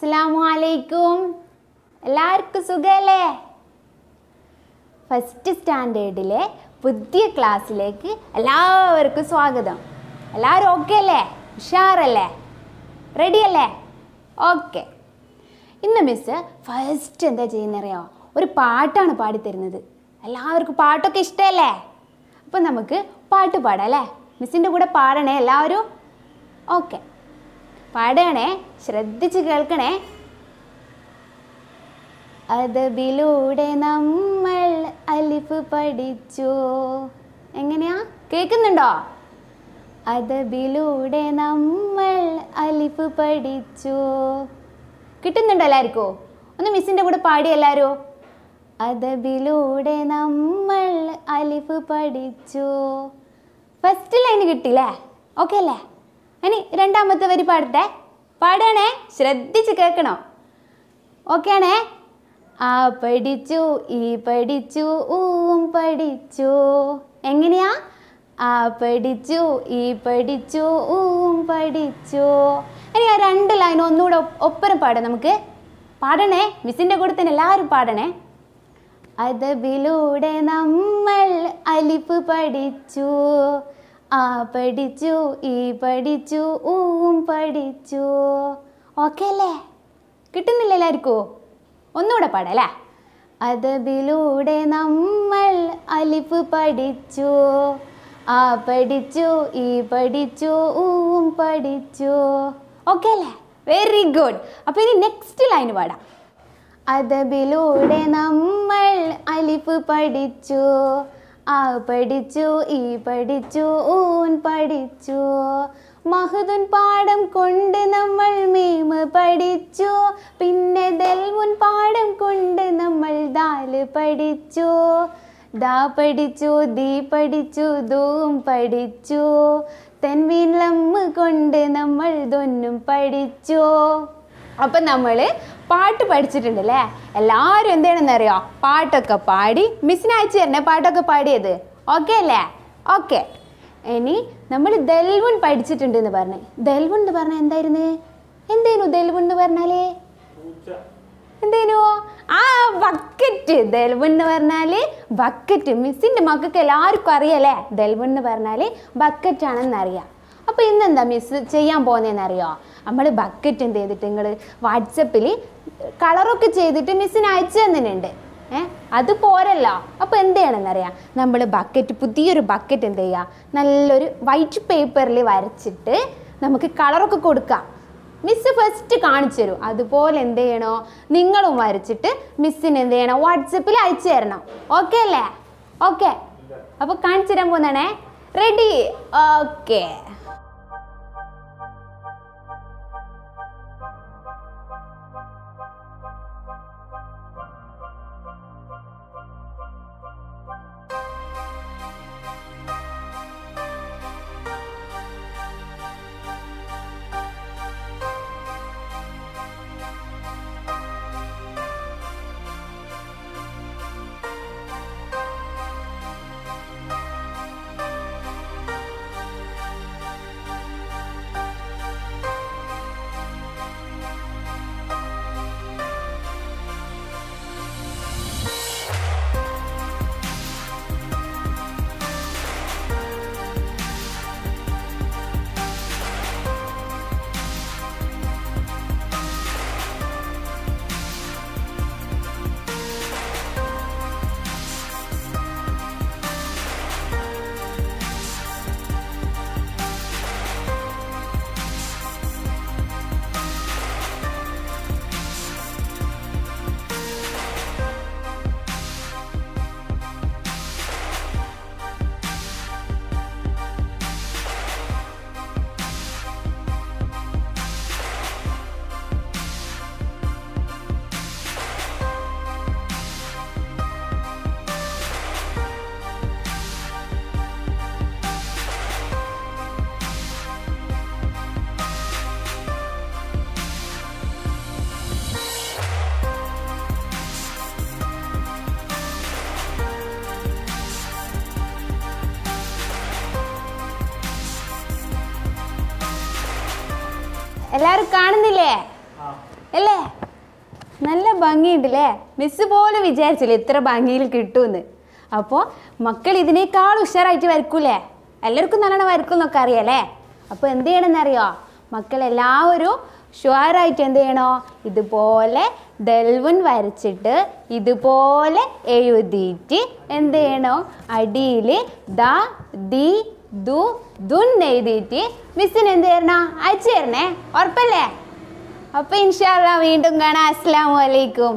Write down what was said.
അസ്സലാമു അലൈക്കും. എല്ലാവർക്കും സുഖമല്ലേ ഫസ്റ്റ് സ്റ്റാൻഡേർഡിലെ പുതിയ ക്ലാസ്സിലേക്ക് എല്ലാവർക്കും സ്വാഗതം. എല്ലാവരും ഓക്കെ അല്ലേ? ഉഷാറല്ലേ? റെഡിയല്ലേ ഓക്കെ ഇന്ന് മിസ് ഫസ്റ്റ് എന്താ ചെയ്യുന്നറിയോ? ഒരു പാട്ടാണ് പാടിത്തരുന്നത്. എല്ലാവർക്കും പാട്ടൊക്കെ ഇഷ്ടമല്ലേ അപ്പം നമുക്ക് പാട്ട് പാടാം അല്ലേ? മിസ്സിന്റെ കൂടെ പാടണേ എല്ലാവരും? ഓക്കെ പാടുകയാണേ? ശ്രദ്ധിച്ച് കേൾക്കണേ. അതബിലൂടെ നമ്മൾ അലിഫ് പഠിച്ചു. എങ്ങനെയാ? കേൾക്കുന്നുണ്ടോ? അതബിലൂടെ നമ്മൾ അലിഫ് പഠിച്ചു. കിട്ടുന്നുണ്ടോ എല്ലാവർക്കും? ഒന്ന് മിസ്സിന്റെ കൂടെ പാടി എല്ലാവരും അതബിലൂടെ നമ്മൾ അലിഫ് പഠിച്ചു. ഫസ്റ്റ് ലൈൻ കിട്ടില്ലേ ഓക്കെ അല്ലേ? ഇനി രണ്ടാമത്തെ വരി പാടട്ടെ. പാടണേ ശ്രദ്ധിച്ച് കേൾക്കണോ? ഓക്കെ ആണേ ആ പഠിച്ചു ഈ പഠിച്ചു ഊം പഠിച്ചു. എങ്ങനെയാ? ആ പഠിച്ചു ഈ പഠിച്ചു ഊം പഠിച്ചു. ഇനി ആ രണ്ട് ലൈൻ ഒന്നുകൂടെ ഒപ്പ് ഒപ്പരം പാടാം നമുക്ക്. പാടണേ മിസ്സിന്റെ കൂടെ തന്നെ എല്ലാവരും പാടണേ. അതബിലൂടെ നമ്മൾ അലിപ്പ് പഠിച്ചു. ആ പഠിച്ചു ഈ പഠിച്ചു ഊം പഠിച്ചു. ഓക്കെ അല്ലേ? കിട്ടുന്നില്ല എല്ലാവർക്കും? ഒന്നുകൂടെ പാടല്ലേ അതബിലൂടെ നമ്മൾ അലിഫ് പഠിച്ചു. ആ പഠിച്ചു ഈ പഠിച്ചു ഊം പഠിച്ചു. ഓക്കെ അല്ലേ? വെരി ഗുഡ് അപ്പോൾ ഇനി നെക്സ്റ്റ് ലൈൻ പാടാം. അതബിലൂടെ നമ്മൾ അലിഫ് പഠിച്ചു. ആ പഠിച്ചു ഈ പഠിച്ചു ഊൻ പഠിച്ചു. മഹുദുൻ പാഠം കൊണ്ട് നമ്മൾ മീമ് പഠിച്ചു. പിന്നെ ദൽമുൻ പാഠം കൊണ്ട് നമ്മൾ ദാൽ പഠിച്ചു. ദാ പഠിച്ചു ദീ പഠിച്ചു ദൂം പഠിച്ചു. തെൻവീൻ ലമ്മ് കൊണ്ട് നമ്മൾ ദൊന്നും പഠിച്ചു. അപ്പം നമ്മൾ പാട്ട് പഠിച്ചിട്ടുണ്ട് പഠിച്ചിട്ടുണ്ടല്ലേ? എല്ലാവരും എന്താണെന്ന് അറിയോ? പാട്ടൊക്കെ പാടി മിസ്സിന് അയച്ചു തരണേ പാട്ടൊക്കെ പാടിയത്. ഓക്കെ അല്ലേ? ഓക്കെ ഇനി നമ്മൾ ദൽവുൻ പഠിച്ചിട്ടുണ്ട് എന്ന് പറഞ്ഞു. ദൽവുൻ എന്ന് പറഞ്ഞാൽ എന്തായിരുന്നു? എന്തേനു ദൽവുൻ എന്ന് പറഞ്ഞാലേ? എന്തേനു? ആ ബക്കറ്റ് ദൽവുൻ എന്ന് പറഞ്ഞാൽ ബക്കറ്റ് മിസ്സിന്റെ മക്കൾക്ക് എല്ലാവർക്കും അറിയാലേ ദൽവുൻ എന്ന് പറഞ്ഞാൽ ബക്കറ്റ് ആണെന്ന് അറിയാം ഇന്ന് എന്താ മിസ് ചെയ്യാൻ പോകുന്നതെന്ന് അറിയോ നമ്മൾ ബക്കറ്റ് എന്ത് ചെയ്തിട്ട് നിങ്ങൾ വാട്സപ്പിൽ കളറൊക്കെ ചെയ്തിട്ട് മിസ്സിന് അയച്ചു തന്നിട്ടുണ്ട്. ഏ? അത് പോരല്ലോ. അപ്പോൾ എന്ത് ചെയ്യണമെന്നറിയാം? നമ്മൾ ബക്കറ്റ് പുതിയൊരു ബക്കറ്റ് എന്ത് ചെയ്യുക നല്ലൊരു വൈറ്റ് പേപ്പറിൽ വരച്ചിട്ട് നമുക്ക് കളറൊക്കെ കൊടുക്കാം. മിസ് ഫസ്റ്റ് കാണിച്ചു തരും. അതുപോലെ എന്ത് ചെയ്യണോ? നിങ്ങളും വരച്ചിട്ട് മിസ്സിന് എന്ത് ചെയ്യണം? വാട്സപ്പിൽ അയച്ചു തരണം. ഓക്കെ അല്ലേ? ഓക്കെ അപ്പോൾ കാണിച്ചു തരാൻ പോകുന്നതാണേ. റെഡി ഓക്കെ എല്ലാവരും കാണുന്നില്ലേ? അല്ലേ? നല്ല ഭംഗിയുണ്ടല്ലേ? മിസ് പോലും വിചാരിച്ചില്ല ഇത്ര ഭംഗിയിൽ കിട്ടുമെന്ന്. അപ്പോൾ മക്കൾ ഇതിനേക്കാൾ ഉഷാറായിട്ട് വരക്കൂലേ എല്ലാവർക്കും നല്ലോണം വരക്കും എന്നൊക്കെ അറിയാലേ അപ്പോൾ എന്ത് ചെയ്യണമെന്നറിയോ? മക്കൾ എല്ലാവരും ഷുവറായിട്ട് എന്ത് ചെയ്യണോ? ഇതുപോലെ ദൽവൻ വരച്ചിട്ട് ഇതുപോലെ എഴുതിയിട്ട് എന്ത് ചെയ്യണോ? അടിയിൽ ദ ദി ദു ദുൻ എഴുതിയിട്ട് മിസ്സിന് എന്ത് തരണോ അയച്ചു തരണേ ഉറപ്പല്ലേ അപ്പോൾ ഇൻഷാല്ല വീണ്ടും കാണാം അസ്സാം വലൈക്കും